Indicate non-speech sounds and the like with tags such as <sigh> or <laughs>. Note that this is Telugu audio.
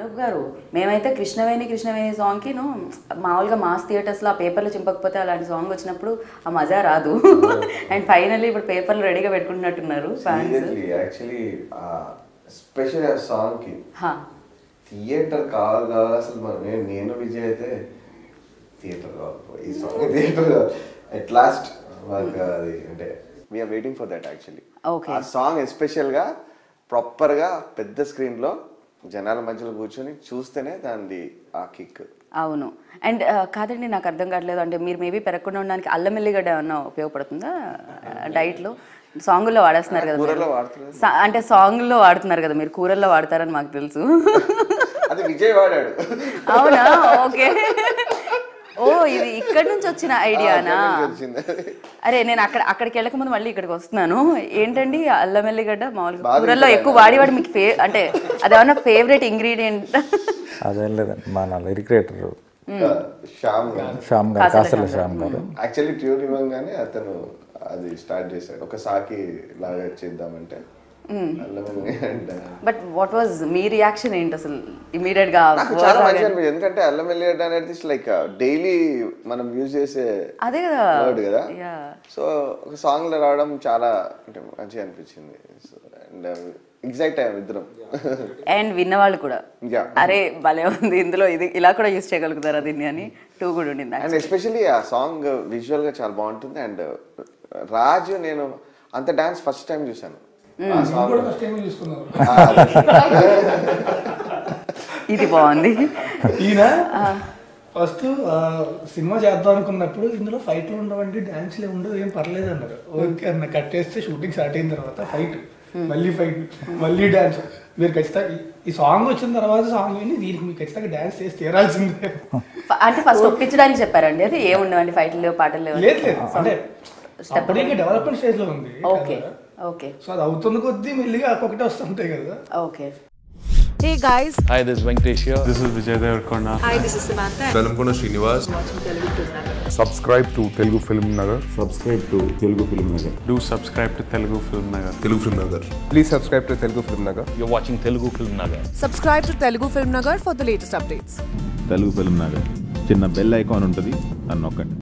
రాఘవ్ గారు మేమైతే కృష్ణవేణి కృష్ణవేణి సాంగ్కి మామూలుగా మాస్ థియేటర్స్లో ఆ పేపర్లు చింపకపోతే అలాంటి సాంగ్ వచ్చినప్పుడు ఆ మజా రాదు. అండ్ ఫైనల్లీ ఇప్పుడు పేపర్లు రెడీగా పెట్టుకుంటున్నట్టున్నారు సీరియస్లీ యాక్చువల్లీ స్పెషల్ ఆ సాంగ్కి థియేటర్ కావాలి కావాలి అసలు మనం నేను విజయ్ అయితే థియేటర్ కావాలి. ఈ సాంగ్ థియేటర్ అట్ లాస్ట్ అది అంటే we are waiting for that actually. ఆ సాంగ్ ఎస్పెషల్గా ప్రాపర్గా పెద్ద స్క్రీన్లో జనాల మధ్యలో కూర్చొని చూస్తేనే దానిది ఆ కిక్ అవును. అండ్ కాదండి నాకు అర్థం కావట్లేదు. అంటే మీరు మేబీ పెరగకుండా ఉండడానికి అల్లం ఎల్లిగడ్డ ఏమన్నా ఉపయోగపడుతుందా? <laughs> డైట్లో? సాంగుల్లో వాడేస్తున్నారు కదా అంటే సాంగుల్లో వాడుతున్నారు కదా మీరు. కూరల్లో వాడతారని మాకు తెలుసు. <laughs> అది విజయ్ వాడాడు. అవునా? <laughs> ఓకే. ఓ ఇది ఇక్కడ నుంచి వచ్చిన ఐడియానా. అరే నేను అక్కడ అక్కడికి వెళ్ళక ముందు మళ్ళీ ఇక్కడికి వస్తున్నాను. ఏంటండి అల్లం ఎల్లిగడ్డ? మామూలుగా కూరల్లో? ఎక్కువ వాడేవాడు మీకు ఫే అంటే అదేమన్నా ఫేవరెట్ ఇంగ్రీడియంట్ అదేం లేదండి మన లిరిక్ రైటర్ శ్యామ్ గారు. శ్యామ్ గారు కాసల కాసల శ్యామ్ శ్యామ్ గారు. యాక్చువల్లీ ట్యూన్ ఇవ్వగానే అతను అది స్టార్ట్ చేశాడు. ఒక సాకి లాగా చేద్దామంటే. But what was me reaction ఏంటి అసలు? ఇమీడియట్గా చాలా మంచిగా అనిపించింది. ఎందుకంటే అల్లం వెల్లిగడ్డ అనేది లైక్ డైలీ మనం యూజ్ చేసే అదే కదా. వర్డ్ కదా. సో ఒక సాంగ్లో రావడం చాలా అంటే మంచిగా అనిపించింది. అండ్ ఎగ్జైట్ అయ్యాం ఇద్దరం. అండ్ విన్నవాళ్ళు కూడా. అరే భలే ఉంది. ఇందులో ఇది ఇలా కూడా యూస్ చేయగలుగుతారా దీన్ని అని? టూ కూడా ఉండింది అండ్ ఎస్పెషల్లీ ఆ సాంగ్ విజువల్గా చాలా బాగుంటుంది. అండ్ రాజు నేను అంత డాన్స్ ఫస్ట్ టైం చూసాను ఆ సాంగ్ కూడా ఫస్ట్ టైం చూసుకున్నారు ఇది బాగుంది. ఈయన ఫస్ట్ సినిమా చేద్దాం అనుకున్నప్పుడు ఇందులో ఫైట్లు ఉండవండి డాన్స్లే ఉండవు ఏం పర్లేదు అన్నారు. ఓకే అన్న కట్ చేస్తే షూటింగ్ స్టార్ట్ అయిన తర్వాత ఫైట్. మళ్ళీ ఫైట్ మళ్ళీ డాన్స్. మీరు ఖచ్చితంగా ఈ- సాంగ్ వచ్చిన తర్వాత సాంగ్ విని దీనికి మీరు ఖచ్చితంగా డాన్స్ చేసి తీరాల్సిందే. అంటే ఫస్ట్ ఒప్పించడానికి చెప్పారండి అది ఏముండవండి ఫైట్లు లేవు పాటలు? లేవు లేదు. లేదు అంటే డెవలప్మెంట్ స్టేజ్లో ఉంది. ఓకే. ఓకే సో అది అవుతున్న కొద్దీ మెల్లిగా ఒక్కొక్కటి వస్తుంటాయి కదా okay Hey guys, Hi, this is Venkatesh here. This is Vijay Devarkonda. hi, this is Samantha. Velankonda Srinivas Subscribe to Telugu Film Nagar. Subscribe to Telugu film Nagar Do subscribe to Telugu Film Nagar. Telugu film Nagar please subscribe to Telugu film Nagar You're watching Telugu Film Nagar. Subscribe to Telugu Film Nagar for the latest updates. Telugu film Nagar చిన్న బెల్ ఐకాన్ ఉంటుంది దాన్ని నొక్కండి